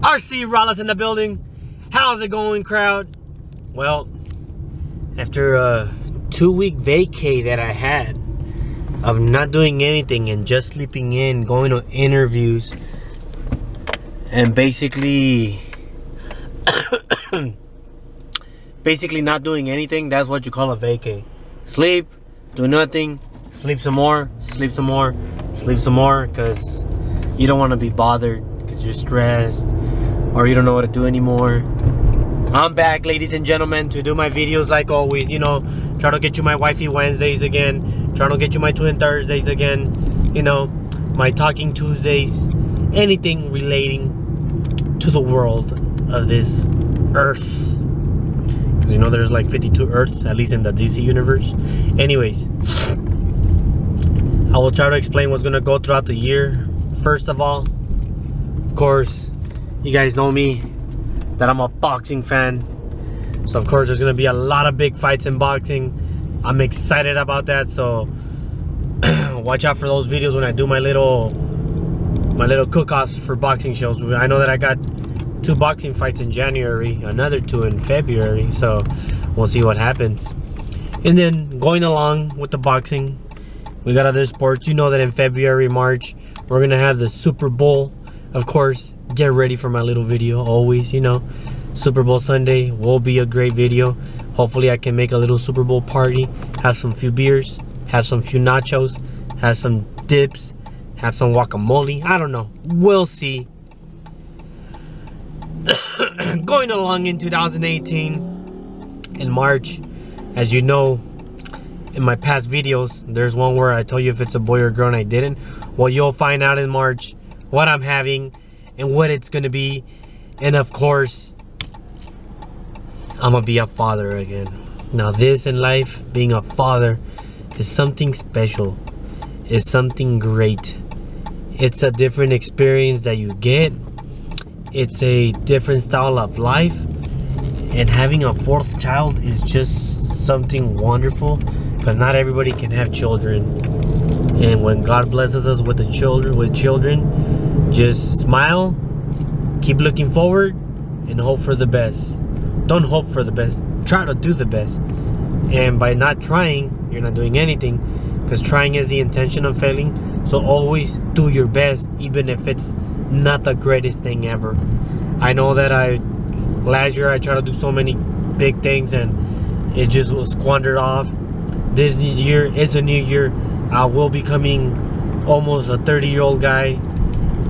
RC Ralas in the building. How's it going, crowd? Well, after a two week vacay that I had of not doing anything and just sleeping in, going to interviews, and basically basically not doing anything, that's what you call a vacay. Sleep, do nothing, sleep some more, sleep some more, sleep some more, because you don't want to be bothered because you're stressed or you don't know what to do anymore. I'm back, ladies and gentlemen, to do my videos like always. You know, try to get you my wifey Wednesdays again. Trying to get you my twin Thursdays again. You know, my talking Tuesdays. Anything relating to the world of this earth. Because you know there's like 52 earths, at least in the DC universe. Anyways, I will try to explain what's going to go throughout the year. First of all, of course, you guys know me that I'm a boxing fan. So of course there's gonna be a lot of big fights in boxing. I'm excited about that. So watch out for those videos when I do my little my little cook-offs for boxing shows. I know that I got two boxing fights in January, another two in February. So we'll see what happens. And then going along with the boxing, we got other sports. You know that in February, March, we're gonna have the Super Bowl. Of course, get ready for my little video always you know. Super bowl sunday will be a great video. Hopefully i can make a little super bowl party have some few beers have some few nachos have some dips have some guacamole. I don't know. We'll see. Going along in 2018 in march as you know in my past videos there's one where i tell you if it's a boy or girl and i didn't. Well you'll find out in march what i'm having and what it's gonna be. And of course I'm gonna be a father again. Now this in life being a father is something special. It's something great. It's a different experience that you get. It's a different style of life. And having a fourth child is just something wonderful because not everybody can have children. And when God blesses us with the children with children just smile keep looking forward and hope for the best. Don't hope for the best try to do the best. And by not trying you're not doing anything because trying is the intention of failing. So always do your best even if it's not the greatest thing ever. I know that i last year i tried to do so many big things and it just was squandered off. This new year is a new year. I will be becoming almost a 30 year old guy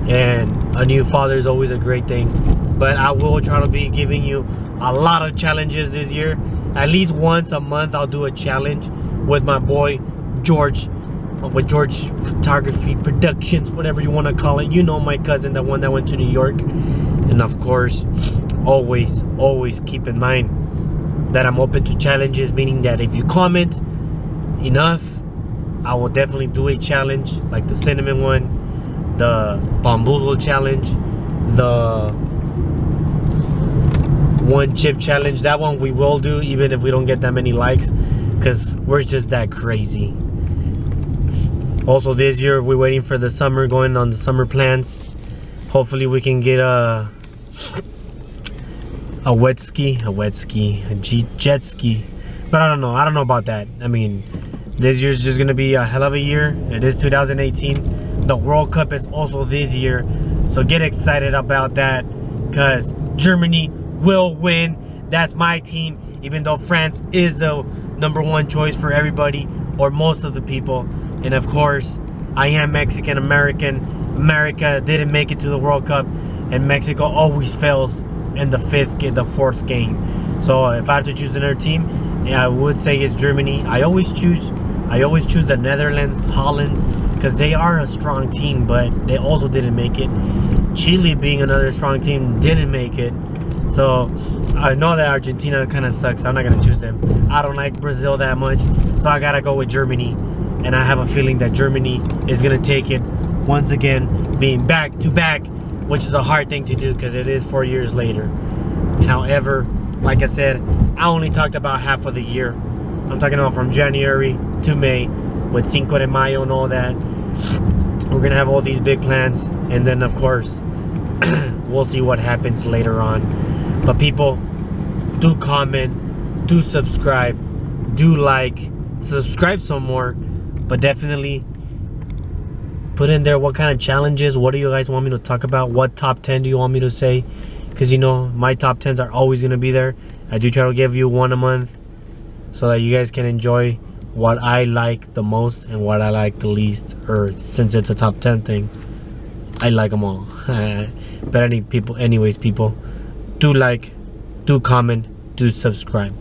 and a new father is always a great thing. But i will try to be giving you a lot of challenges this year. At least once a month i'll do a challenge with my boy george with george photography productions whatever you want to call it. You know my cousin the one that went to new york. And of course always always keep in mind that i'm open to challenges meaning that if you comment enough i will definitely do a challenge like the cinnamon one the bamboozle challenge the one chip challenge. That one we will do even if we don't get that many likes because we're just that crazy. Also this year we're waiting for the summer going on the summer plans. Hopefully we can get a a wet ski a wet ski a jet ski. But i don't know i don't know about that. I mean this year's just gonna be a hell of a year. It is 2018 the World Cup is also this year. So get excited about that because Germany will win. That's my team, even though France is the number one choice for everybody or most of the people. And of course, I am Mexican American. America didn't make it to the World Cup, and Mexico always fails in the fifth, the fourth game. So if I had to choose another team, I would say it's Germany. I always choose, I always choose the Netherlands, Holland, because they are a strong team, but they also didn't make it. Chile, being another strong team, didn't make it. So I know that Argentina kind of sucks. I'm not gonna choose them. I don't like Brazil that much, so I gotta go with Germany. And I have a feeling that Germany is gonna take it once again, being back to back, which is a hard thing to do because it is four years later. However, like I said, I only talked about half of the year. I'm talking about from January to May with Cinco de Mayo and all that. We're gonna have all these big plans, and then of course, we'll see what happens later on. But people, do comment, do subscribe, do like, subscribe some more, but definitely put in there what kind of challenges, what do you guys want me to talk about, what top 10 do you want me to say, because you know, my top 10s are always to be there. I do try to give you one a month so that you guys can enjoy what I like the most and what I like the least, or since it's a top 10 thing, I like them all. but any people, anyways, people, do like, do comment, do subscribe.